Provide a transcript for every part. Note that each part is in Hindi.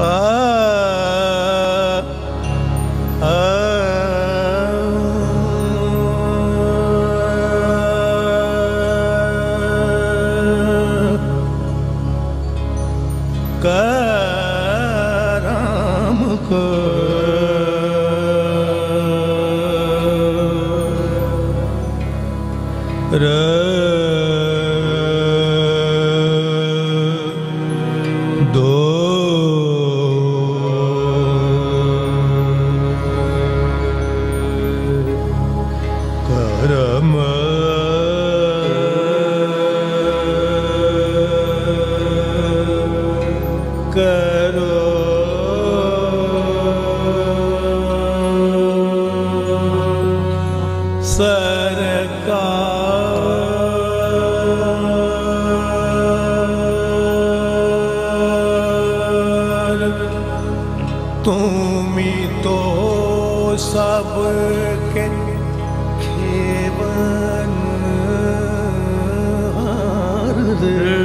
Ah. the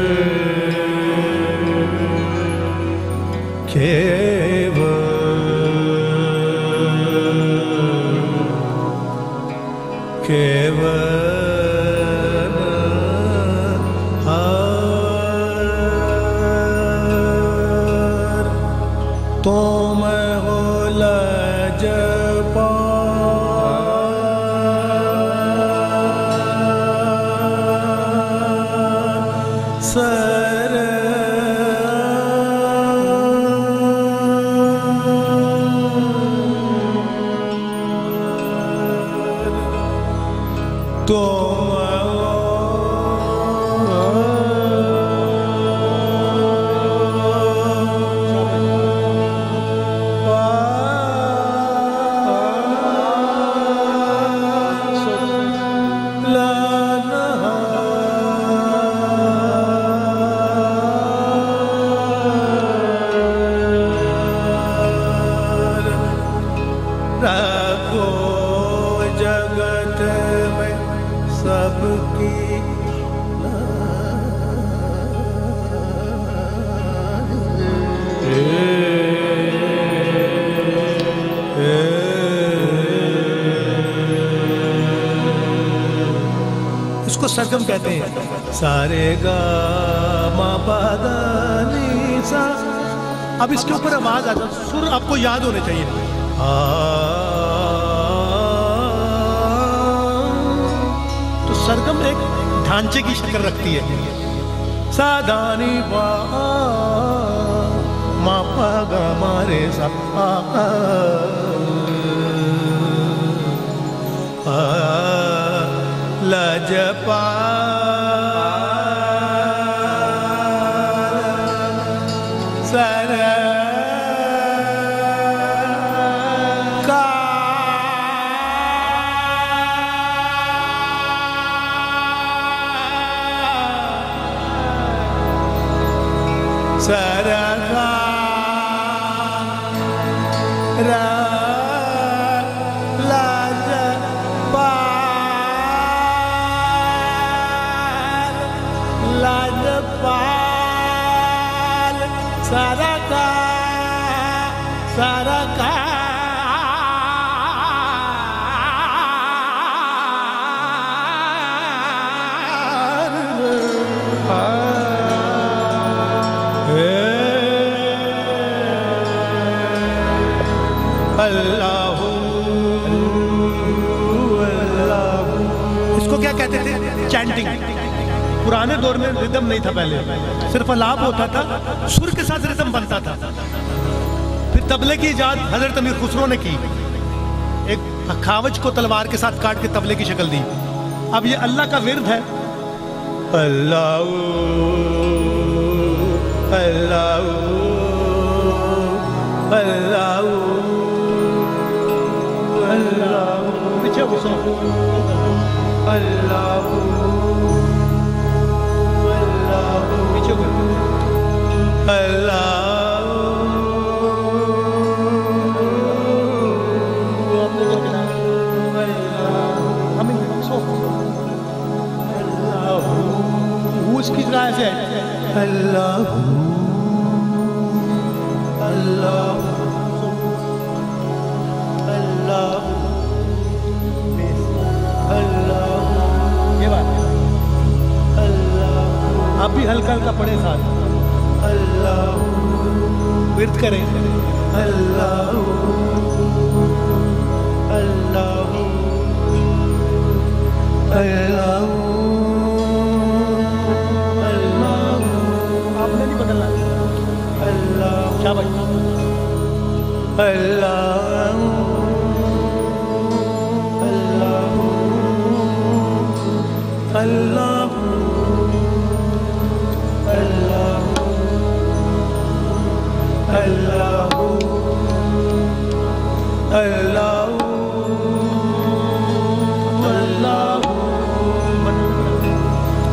सरगम कहते हैं। सारे गा मा सा। अब इसके ऊपर आवाज़ आ जाए सुर आपको याद होने चाहिए। आ सरगम एक ढांचे की शक्ल रखती है। सादानी पा मापा गा मारे सा लजपा Ram. पुराने दौर में रिदम नहीं था पहले। सिर्फ़ अलाप होता था सुर के साथ रिदम बनता था। फिर तबले की इजाद हज़रत अमीर खुसरो ने की। एक खावज को तलवार के साथ काट के तबले की शक्ल दी। अब ये अल्लाह का विरद है। अल्लाह अल्लाह अल्लाह अल्लाह। अल्लाह। उसकी तरह से साल का पड़े साथ अल्लाह विरत करें। अल्लाह अल्लाह अल्लाह। Allah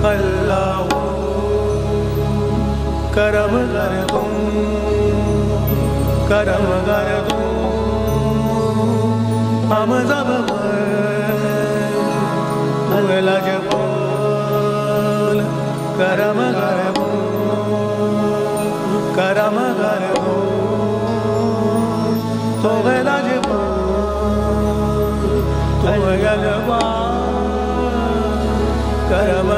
अल्लाह करम कर दूँ करम कर दूँ हम सब लजबोल करम कर दूँ करम कर दूँ तो लजबोल तो लगवा करम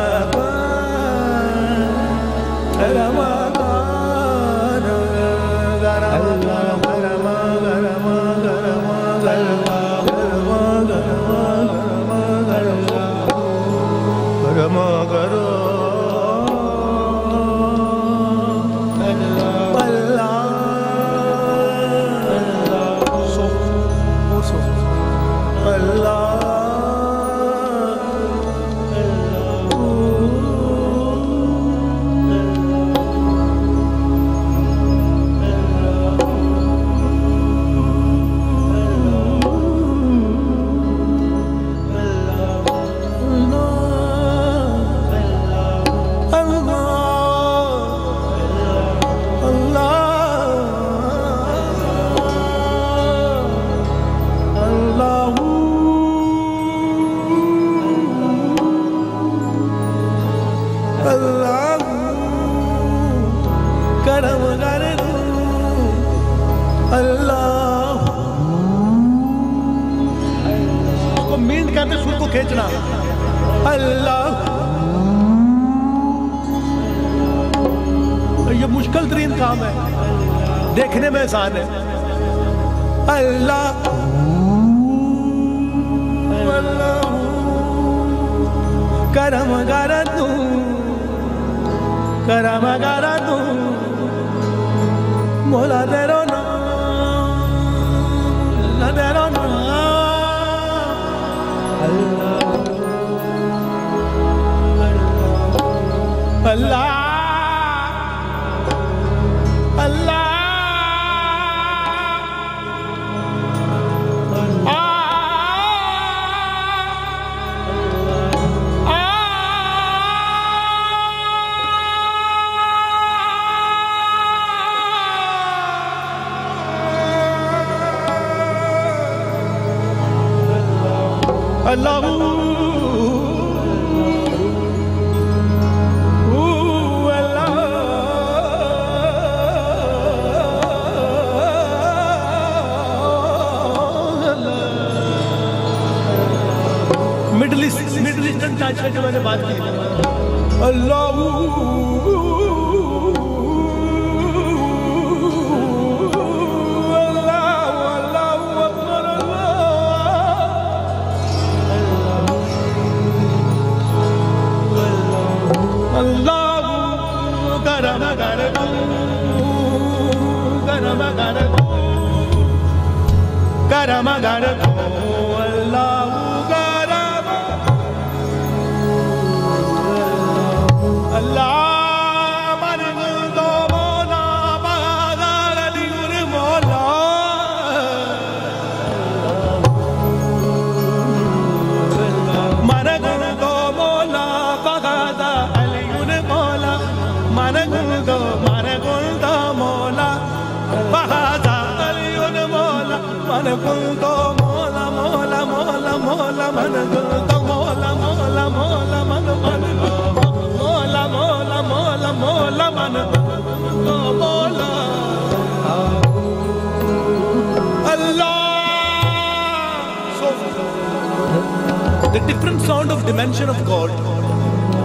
मेंशन ऑफ़ गॉड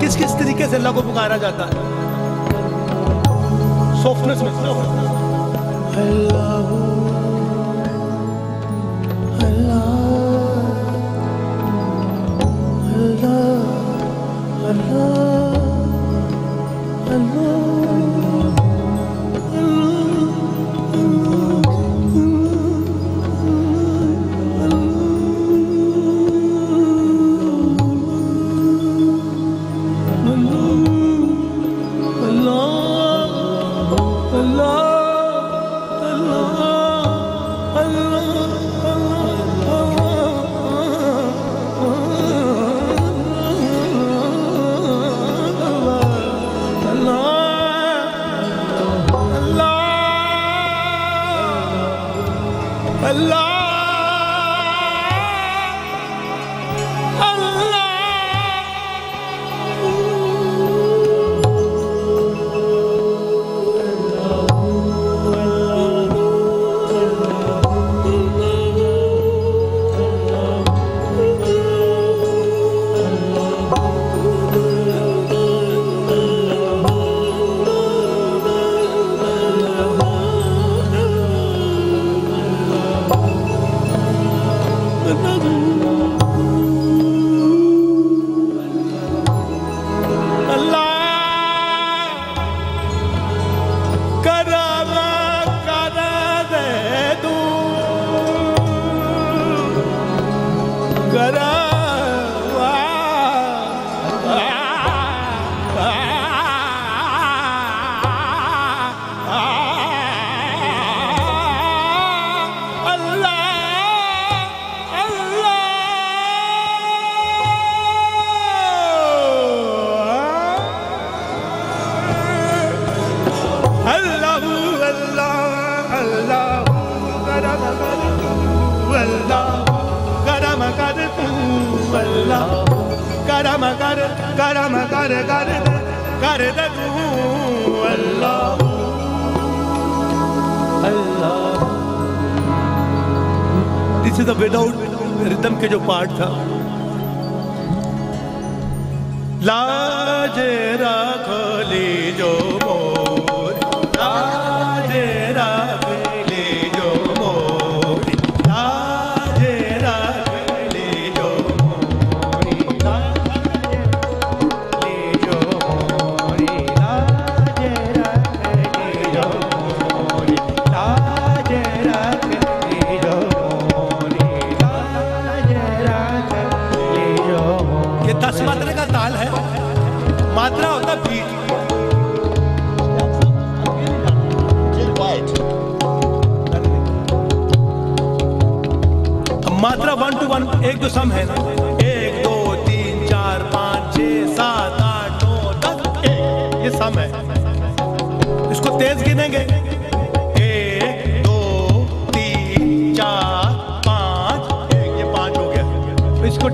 किस किस तरीके से अल्लाह को पुकारा जाता है? सॉफ्टनेस में। love.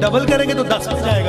डबल करेंगे तो दस पे जाएगा।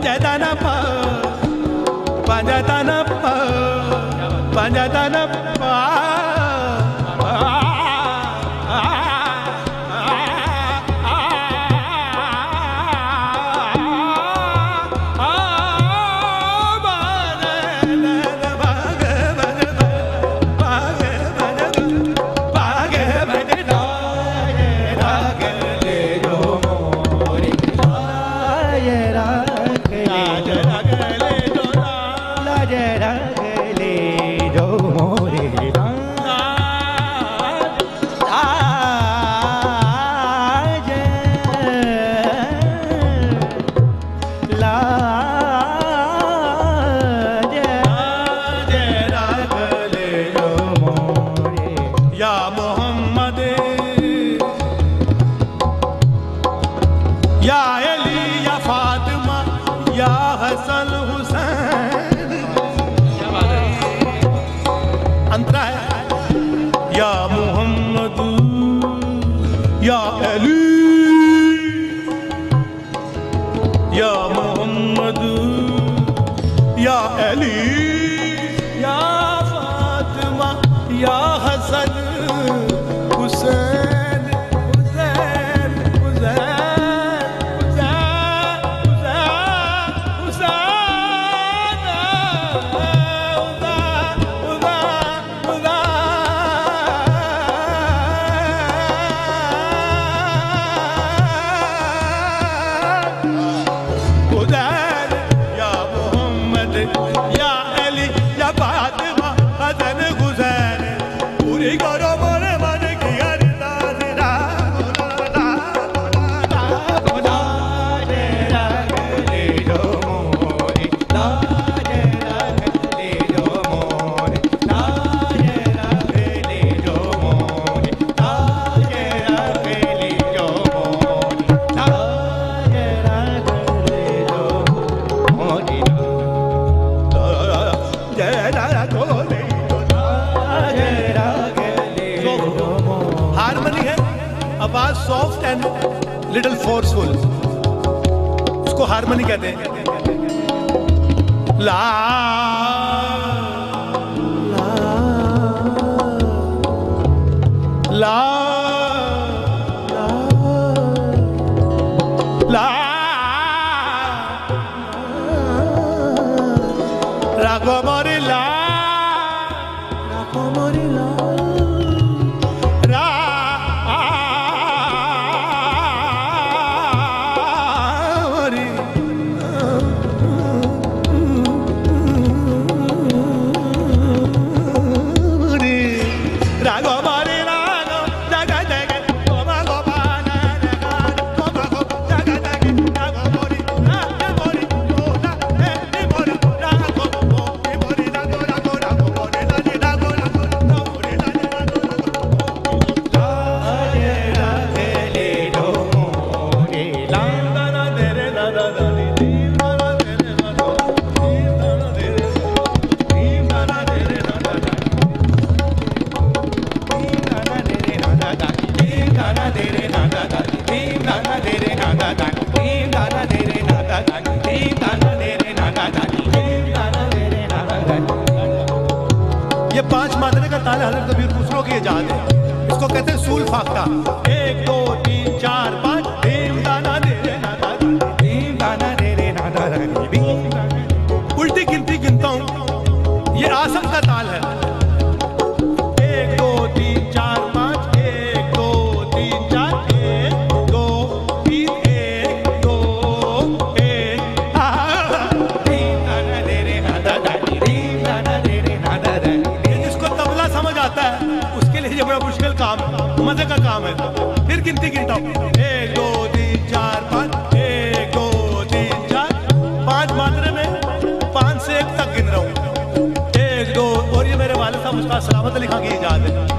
Panjatana Pa Panjatana हारमोनी है आवाज़ सॉफ्ट एंड लिटिल फोर्सफुल उसको हारमोनी कहते हैं। ला ला ला fakta गिनती गिनता। हूँ एक, दो, तीन, चार, पाँच। एक, दो, तीन, चार। पाँच मात्रे में पाँच से एक तक गिन रहा हूँ। एक, दो, और ये मेरे वाले साहब उसका सलामत लिखा की याद है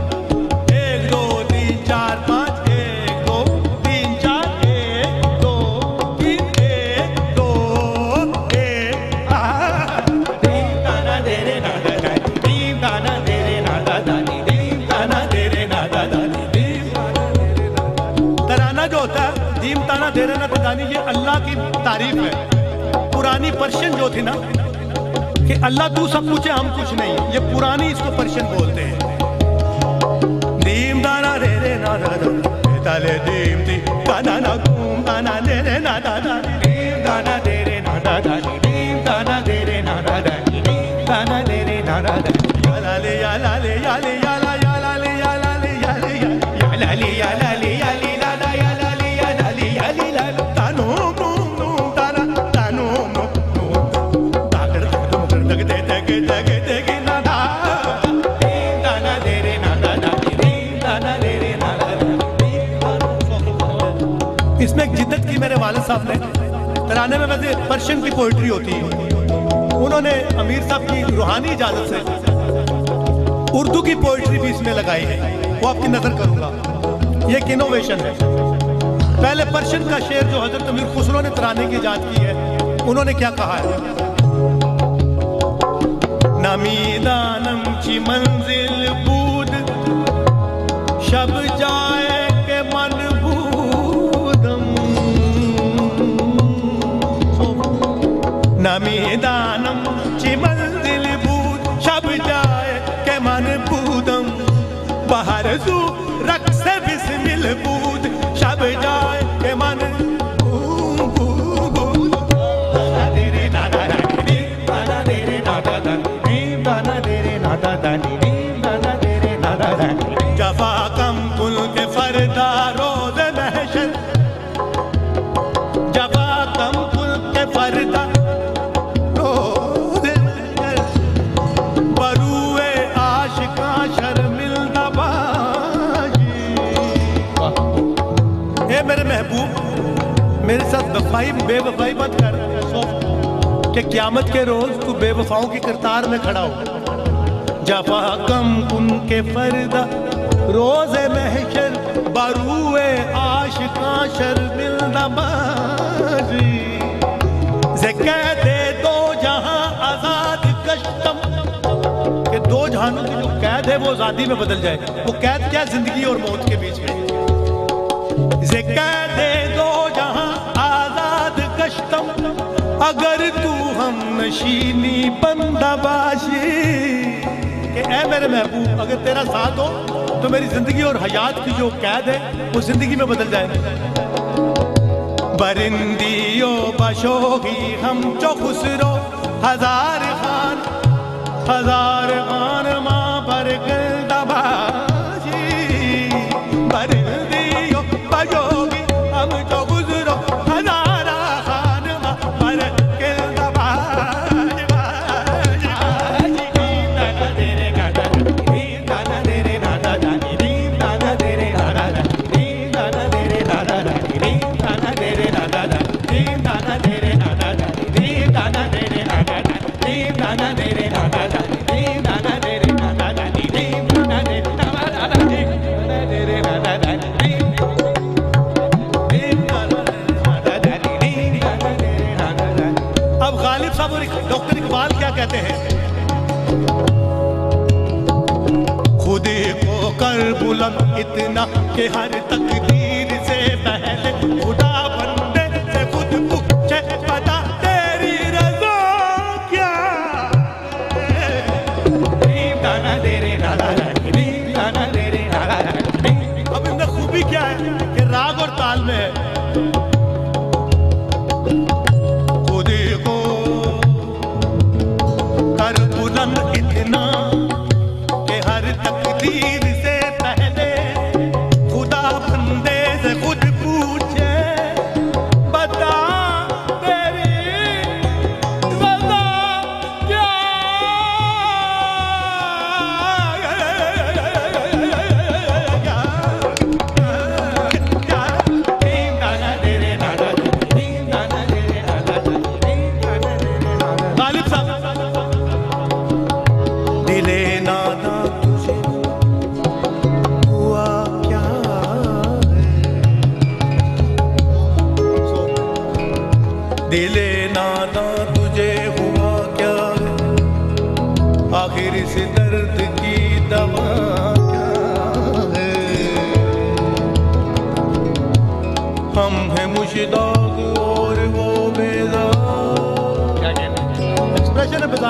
यानी ये अल्लाह की तारीफ़ है। पुरानी पर्शियन जो थी ना, कि अल्लाह तू सब कुछ है हम कुछ नहीं। ये पुरानी इसको पर्शियन बोलते हैं। नीम दाना रे रे, ना, दा ताले नीम दी दाना, ना, घूम, दाना रे रे, ना, दा दा। दीम दाना रे रे ना, दा दा। दीम दाना रे रे ना, दा दा। दीम दाना रे रे ना, दा दा। याला ले याला ले याले याला इसमें एक जिद्दत की मेरे वालिद साहब ने तराने में वैसे पर्शियन की पोइट्री होती है। उन्होंने अमीर साहब की रूहानी इजाज़त से उर्दू की पोइट्री भी इसमें लगाई है। वो आपकी नज़र करूँगा। ये एक इनोवेशन है। पहले पर्शियन का शेर जो हज़रत अमीर खुसरो ने तराने की इजाद की है, उन्होंने क्या कहा है? मन बूदम। नमीदानम की मंजिल बूद। शब जाए मन बूदम। बाहर मेरे बेवफाई मत कर। कि क्यामत के रोज तू बेवफाओं की करतार में खड़ा हो। जफा कम कुन फरदा, रोज महशर, बरुए आशिका शर्मिंदा बाजी कह दे दो जहाँ आज़ाद कश्तम, कि दो जहानों की जो कैद है वो आज़ादी में बदल जाए। वो कैद क्या ज़िंदगी और मौत के बीच में कह दे दो जहाँ अगर तू हम नशीनी बंदाबाशी कि ए मेरे महबूब, अगर तेरा साथ हो तो मेरी ज़िंदगी और हयात की जो कैद है, वो ज़िंदगी में बदल जाए बरिंदियो, बशोगी, हम जो खुसरो हज़ार खान हज़ार खान माँ पर दबाजी बरिंदियो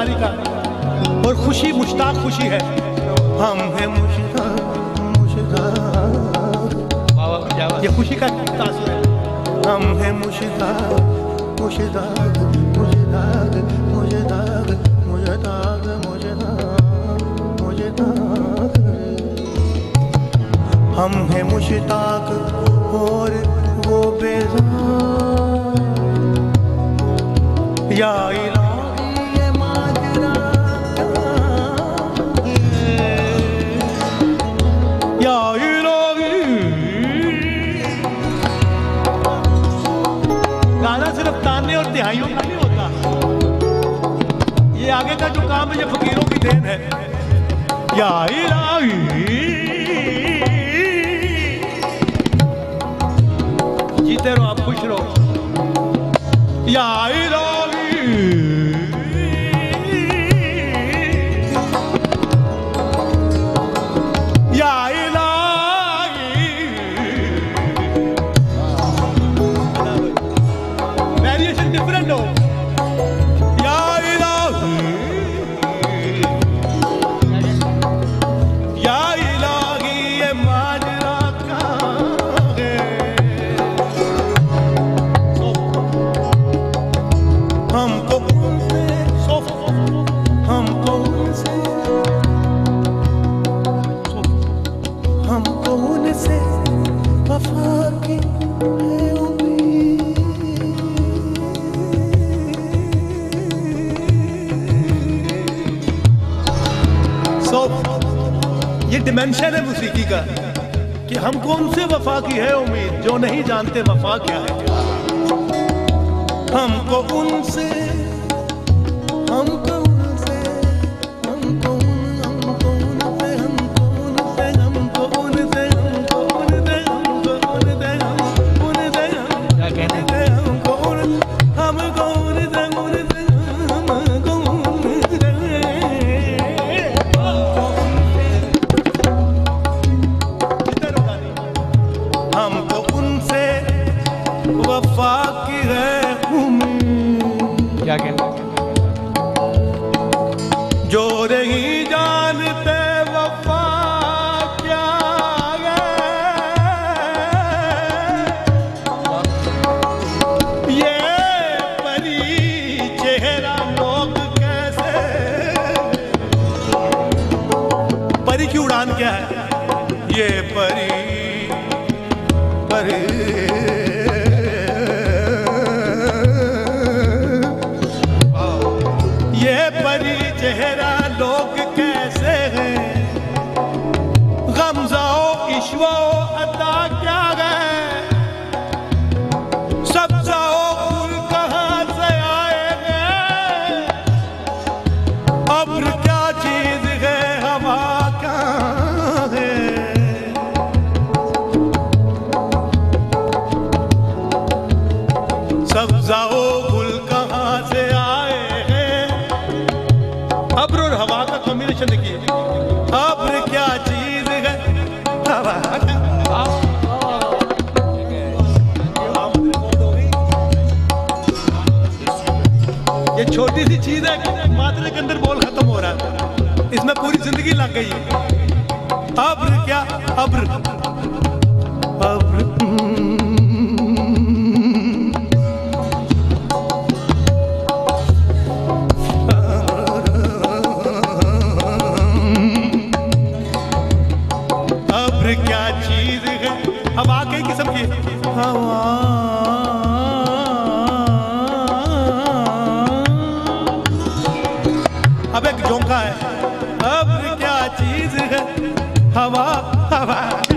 बेकरारी का। और खुशी, मुश्ताक खुशी है। हम है मुश्ताक ये खुशी का तासुर है। हम है मुश्ताक मुश्ताक मुश्ताक मुश्ताक मुश्ताक हम है मुश्ताक और वो बेजार। या और तिहाइयों का नहीं होता। ये आगे का जो काम है, ये फकीरों की देन है। या इलाही जीते रहो, आप खुश रहो। या इलाही या डिमेंशन है मुसीकी का। कि हम कौन से वफा की है उम्मीद? जो नहीं जानते वफा क्या है। हमको उनसे, हमको João. अंदर बोल खत्म हो रहा है। इसमें पूरी ज़िंदगी लग गई अब्र क्या? अब्र। अब्र अब एक झोंका है। अब क्या चीज़ है? हवा हवा।